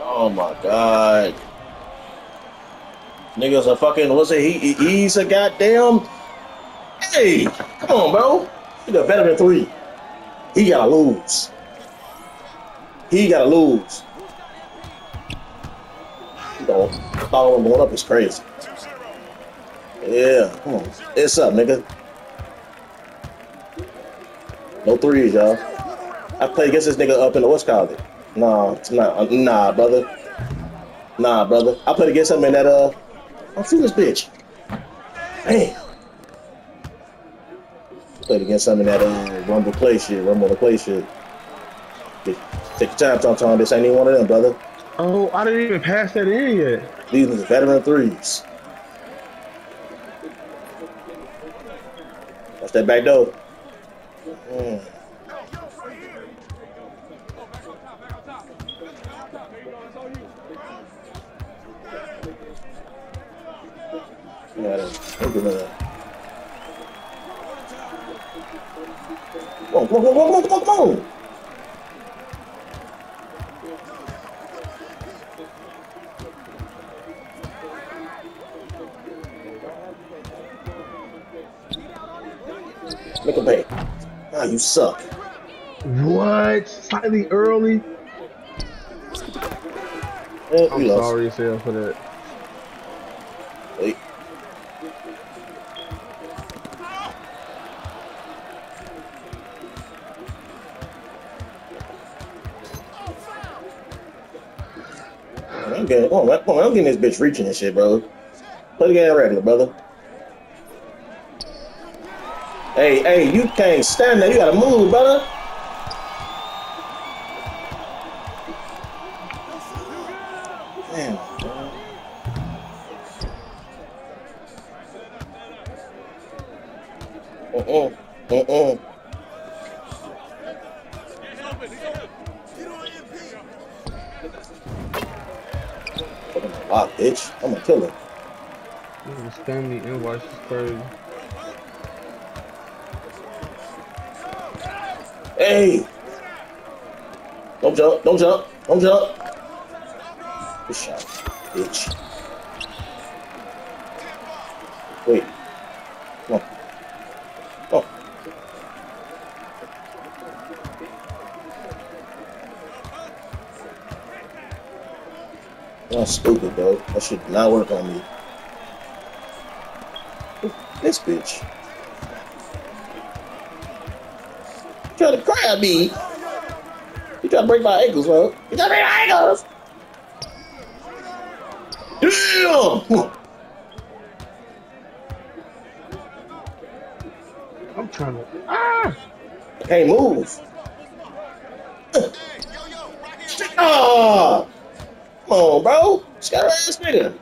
Oh my god. Niggas a fucking what's it? He, he's a goddamn. Hey, come on, bro. He's a veteran three. He gotta lose. He gotta lose. You know, following going up is crazy. Yeah, come on. It's up, nigga. No threes, y'all. I played against this nigga up in the what's called it. Nah, it's not. Nah, brother. Nah, brother. I played against him in that uh. I'm through this bitch. Damn. Played against him in that uh Rumble play shit, Rumble the play shit. Take your time, Tom Tom. This ain't even one of them, brother. Oh, I didn't even pass that in yet. These are veteran threes. That's that back door. Mm. Yeah, look at that. Come on, come on, come on, come on. Make a pay. Ah, you suck. What? Slightly early? Eh, I'm lost. sorry hell for that. I'm getting, come on. Come on, I'm getting this bitch reaching and shit, bro. Play the game regular, brother. Hey, hey, you can't stand there. You gotta move, brother. Uh-uh. Uh-uh. Fucking bitch. I'm gonna kill him. This family invoice is crazy. Hey! Don't jump, don't jump, don't jump. Good shot, bitch. Wait. Come on. Come on. That's stupid, bro. That should not work on me. This bitch. You trying to grab me. You trying to break my ankles, bro. You trying to break my ankles. Damn! I'm trying to. Ah! I can't move. Ah! Come on, bro. Scatter ass nigga.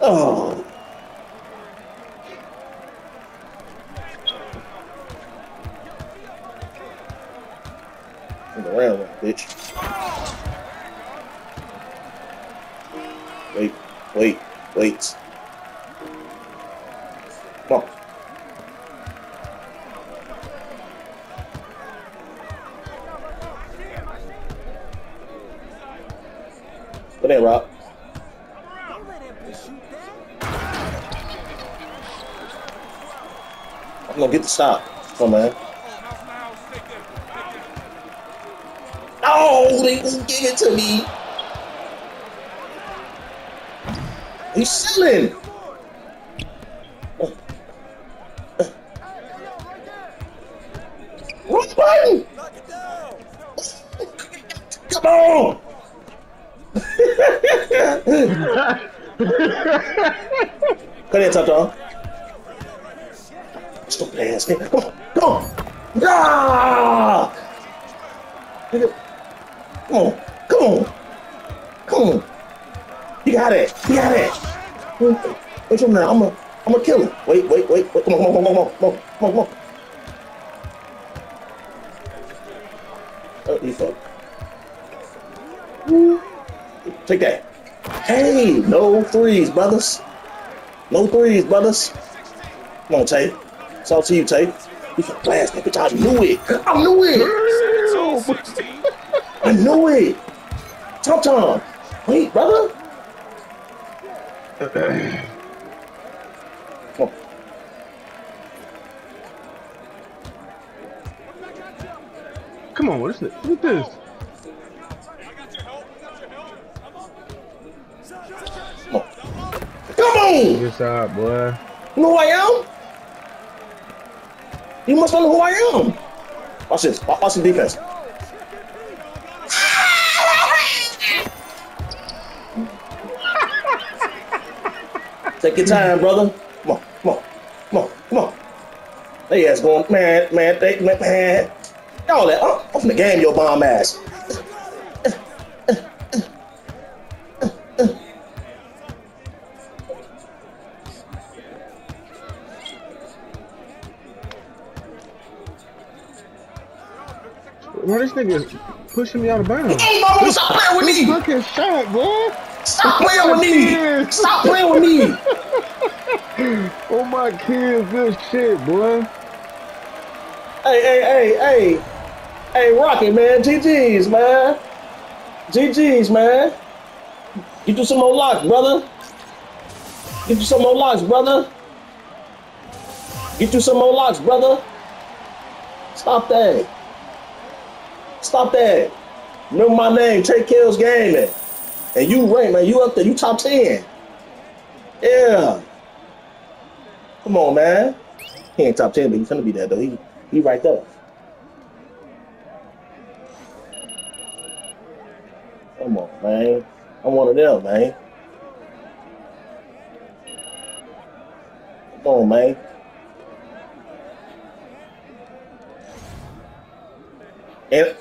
Oh. Come around, bitch. Wait, wait, wait. Put in, Rob. I'm gonna get the stop. Come on, man. Oh, they didn't give it to me. He's selling. Run. Come on. Come here, Toto. Stupid ass nigga. Come on. Come on. Ah! Come on. Come on. Come on. You got it. You got it. Wait, a minute. I'm gonna I'm gonna kill him. Wait, wait, wait, wait. Come on, come on, come on, come on, come on, come on. Oh, he fucked. Take that. Hey, no threes, brothers. No threes, brothers. Come on, Tay. It's all to you, Tay. You can blast that bitch. I knew it. I knew it. I knew it. Tom Tom. Wait, brother. Come on. Come on, what's this? Look at this. On. Good side, boy. You know who I am? You must know who I am. Watch this. Watch the defense. Take your time, brother. Come on, come on, come on, come on. They ass going, man, man, they, man, man. Y'all that, uh, I'm from the game, your bomb ass. Why this nigga pushing me out of bounds? Hey, mama, stop playing with me. Fucking shot, boy. Stop playing with me. Stop playing with me. Oh my kids, good shit, boy. Hey, hey, hey, hey. Hey, Rocky, man. GG's, man. GG's, man. Get you some more locks, brother. Get you some more locks, brother. Get you some more locks, brother. Stop that. Stop that. Remember my name, TayKellz Gaming. And you rank, man. You up there. You top 10. Yeah. Come on, man. He ain't top 10, but he's gonna be there, though. He, he right there. Come on, man. I'm one of them, man. Come on, man. And